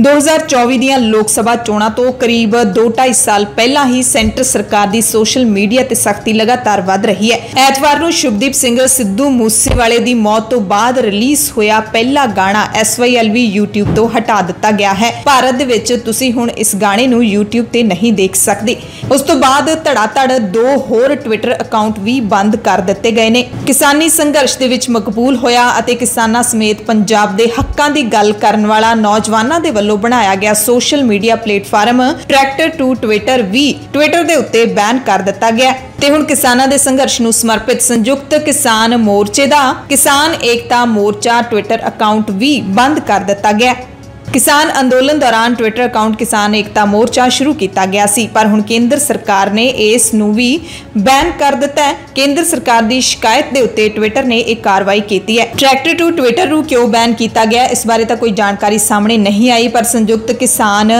2024 ਦੀਆਂ ਲੋਕ ਸਭਾ ਚੋਣਾਂ ਤੋਂ ਕਰੀਬ 2.5 ਸਾਲ ਪਹਿਲਾਂ ਹੀ ਸੈਂਟਰ ਸਰਕਾਰ ਦੀ ਸੋਸ਼ਲ ਮੀਡੀਆ ਤੇ ਸਖਤੀ ਲਗਾਤਾਰ ਵਧ ਰਹੀ ਹੈ। ਐਤਵਾਰ ਨੂੰ ਸ਼ੁਭਦੀਪ ਸਿੰਘ ਸਿੱਧੂ ਮੂਸੇਵਾਲੇ ਦੀ ਮੌਤ ਤੋਂ ਬਾਅਦ ਰਿਲੀਜ਼ ਹੋਇਆ ਪਹਿਲਾ ਗਾਣਾ SYLV YouTube ਤੋਂ ਹਟਾ ਦਿੱਤਾ ਗਿਆ ਹੈ। ਭਾਰਤ ਦੇ ਵਿੱਚ ਤੁਸੀਂ ਹੁਣ ਇਸ ਗਾਣੇ ਨੂੰ YouTube ਤੇ ਨਹੀਂ ਦੇਖ ਸਕਦੇ। ਉਸ ਤੋਂ ਬਾਅਦ ਧੜਾਧੜ ਦੋ ਹੋਰ ਟਵਿੱਟਰ ਅਕਾਊਂਟ ਵੀ ਬੰਦ ਕਰ ਦਿੱਤੇ ਗਏ ਨੇ। ਕਿਸਾਨੀ ਸੰਘਰਸ਼ ਦੇ ਵਿੱਚ ਮਕਬੂਲ ਹੋਇਆ ਅਤੇ ਕਿਸਾਨਾਂ ਸਮੇਤ ਪੰਜਾਬ ਦੇ ਹੱਕਾਂ ਦੀ ਗੱਲ ਕਰਨ ਵਾਲਾ ਨੌਜਵਾਨਾਂ ਦੇ ਵੱਲੋਂ ਬਣਾਇਆ ਗਿਆ social media platform tractor to Twitter we Twitter ਦੇ ਉੱਤੇ ਬੈਨ ਕਰ ਦਿੱਤਾ ਗਿਆ ਤੇ ਹੁਣ ਕਿਸਾਨਾਂ ਦੇ ਸੰਘਰਸ਼ ਨੂੰ ਸਮਰਪਿਤ ਸੰਯੁਕਤ ਕਿਸਾਨ ਮੋਰਚੇ ਦਾ ਕਿਸਾਨ ਏਕਤਾ ਮੋਰਚਾ ਟਵਿੱਟਰ ਅਕਾਊਂਟ ਵੀ ਬੰਦ ਕਰ ਦਿੱਤਾ ਗਿਆ ਕਿਸਾਨ ਅੰਦੋਲਨ ਦੌਰਾਨ ਟਵਿੱਟਰ ਅਕਾਊਂਟ ਕਿਸਾਨ ਏਕਤਾ ਮੋਰਚਾ ਸ਼ੁਰੂ ਕੀਤਾ ਗਿਆ ਸੀ, ਪਰ ਹੁਣ ਕੇਂਦਰ ਸਰਕਾਰ ਨੇ ਇਸ ਨੂੰ ਵੀ ਬੈਨ ਕਰ ਦਿੱਤਾ ਹੈ। ਕੇਂਦਰ ਸਰਕਾਰ ਦੀ ਸ਼ਿਕਾਇਤ ਦੇ ਉੱਤੇ ਟਵਿੱਟਰ ਨੇ ਇੱਕ ਕਾਰਵਾਈ ਕੀਤੀ ਹੈ। ਟਰੈਕਟਰ ਟੂ ਟਵਿੱਟਰ ਨੂੰ ਕਿਉਂ ਬੈਨ ਕੀਤਾ ਗਿਆ, ਇਸ ਬਾਰੇ ਤਾਂ ਕੋਈ ਜਾਣਕਾਰੀ ਸਾਹਮਣੇ ਨਹੀਂ ਆਈ, ਪਰ ਸੰਯੁਕਤ ਕਿਸਾਨ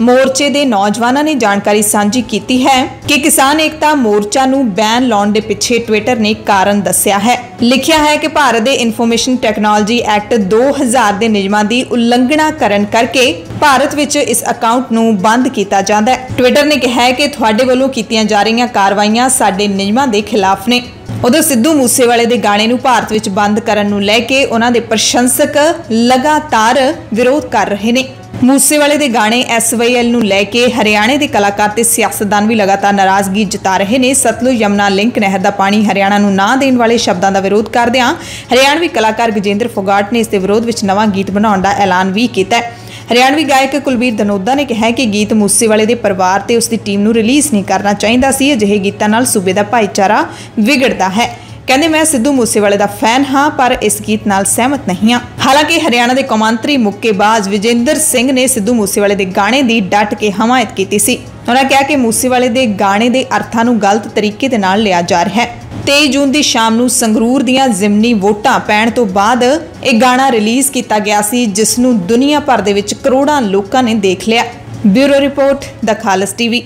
ਮੋਰਚੇ ਦੇ ਨੌਜਵਾਨਾਂ ਨੇ ਜਾਣਕਾਰੀ ਸਾਂਝੀ ਕੀਤੀ ਹੈ ਕਿ ਕਿਸਾਨ ਏਕਤਾ ਮੋਰਚਾ ਨੂੰ ਬੈਨ ਲਾਉਣ ਦੇ ਪਿੱਛੇ ਟਵਿੱਟਰ ਨੇ ਕਾਰਨ ਦੱਸਿਆ ਹੈ। ਲਿਖਿਆ ਹੈ ਕਿ ਭਾਰਤ ਦੇ ਇਨਫੋਰਮੇਸ਼ਨ ਟੈਕਨੋਲੋਜੀ ਐਕਟ 2000 ਦੇ ਨਿਯਮਾਂ ਦੀ ਉਲੰਘਣਾ ਕਰਨ ਕਰਕੇ ਭਾਰਤ ਵਿੱਚ ਇਸ ਅਕਾਊਂਟ ਨੂੰ ਬੰਦ ਕੀਤਾ ਜਾਂਦਾ ਹੈ। ਟਵਿੱਟਰ ਨੇ ਕਿਹਾ ਹੈ ਕਿ ਤੁਹਾਡੇ ਵੱਲੋਂ ਕੀਤੀਆਂ ਜਾ ਰਹੀਆਂ ਕਾਰਵਾਈਆਂ ਸਾਡੇ ਨਿਯਮਾਂ ਦੇ ਖਿਲਾਫ ਨੇ। ਉਦੋਂ ਸਿੱਧੂ ਮੂਸੇਵਾਲੇ ਦੇ ਗਾਣੇ ਨੂੰ ਭਾਰਤ ਵਿੱਚ ਬੰਦ ਕਰਨ ਨੂੰ ਲੈ ਕੇ ਉਹਨਾਂ ਦੇ ਪ੍ਰਸ਼ੰਸਕ ਲਗਾਤਾਰ ਵਿਰੋਧ ਕਰ ਰਹੇ ਨੇ। ਮੂਸੇਵਾਲੇ ਦੇ ਗਾਣੇ ਐਸਵਾਈਐਲ ਨੂੰ ਲੈ ਕੇ ਹਰਿਆਣੇ ਦੇ ਕਲਾਕਾਰ ਤੇ ਸਿਆਸਤਦਾਨ ਵੀ ਲਗਾਤਾਰ ਨਾਰਾਜ਼ਗੀ ਜਤਾ ਰਹੇ ਨੇ। ਸਤਲੁਜ ਯਮਨਾ ਲਿੰਕ ਨਹਿਰ ਦਾ ਪਾਣੀ ਹਰਿਆਣਾ ਨੂੰ ਨਾ ਦੇਣ ਵਾਲੇ ਸ਼ਬਦਾਂ ਦਾ ਵਿਰੋਧ ਕਰਦਿਆਂ ਹਰਿਆਣਵੀ ਕਲਾਕਾਰ ਗਜੇਂਦਰ ਫੋਗਾਟ ਨੇ ਇਸ ਦੇ ਵਿਰੋਧ ਵਿੱਚ ਨਵਾਂ ਗੀਤ ਬਣਾਉਣ ਦਾ ਐਲਾਨ ਵੀ ਕੀਤਾ ਹੈ। ਹਰਿਆਣਵੀ ਗਾਇਕ ਕੁਲਬੀਰ ਦਨੋਦਾ ਨੇ ਕਿਹਾ ਕਿ ਗੀਤ ਮੂਸੇਵਾਲੇ ਦੇ ਪਰਿਵਾਰ ਤੇ ਉਸ ਦੀ ਟੀਮ ਨੂੰ ਰਿਲੀਜ਼ ਨਹੀਂ ਕਰਨਾ ਚਾਹੀਦਾ ਸੀ। ਅਜਿਹੇ ਗੀਤਾਂ ਨਾਲ ਸੂਬੇ ਦਾ ਭਾਈਚਾਰਾ ਵਿਗੜਦਾ ਹੈ। ਕਹਿੰਦੇ, ਮੈਂ ਸਿੱਧੂ ਮੂਸੇਵਾਲੇ ਦਾ ਫੈਨ ਹਾਂ, ਪਰ ਇਸ ਗੀਤ ਨਾਲ ਸਹਿਮਤ ਨਹੀਂ ਹਾਂ। ਹਾਲਾਂਕਿ ਹਰਿਆਣਾ ਦੇ ਕੌਮਾਂਤਰੀ ਮੁੱਕੇਬਾਜ਼ ਵਿਜੇਂਦਰ ਸਿੰਘ ਨੇ ਸਿੱਧੂ ਮੂਸੇਵਾਲੇ ਦੇ ਗਾਣੇ ਦੀ ਡਟ ਕੇ ਹਮਾਇਤ ਕੀਤੀ ਸੀ। ਉਹਨਾਂ ਕਿਹਾ ਕਿ ਮੂਸੇਵਾਲੇ ਦੇ ਗਾਣੇ ਦੇ ਅਰਥਾਂ ਨੂੰ ਗਲਤ ਤਰੀਕੇ ਦੇ ਨਾਲ ਲਿਆ ਜਾ ਰਿਹਾ ਹੈ। 23 ਜੂਨ ਦੀ ਸ਼ਾਮ ਨੂੰ ਸੰਗਰੂਰ ਦੀਆਂ ਜ਼ਿਮਨੀ ਵੋਟਾਂ ਪੈਣ ਤੋਂ ਬਾਅਦ ਇਹ ਗਾਣਾ ਰਿਲੀਜ਼ ਕੀਤਾ ਗਿਆ ਸੀ, ਜਿਸ ਨੂੰ ਦੁਨੀਆ ਭਰ ਦੇ ਵਿੱਚ ਕਰੋੜਾਂ ਲੋਕਾਂ ਨੇ ਦੇਖ ਲਿਆ। Bureau report, the Khalsa TV.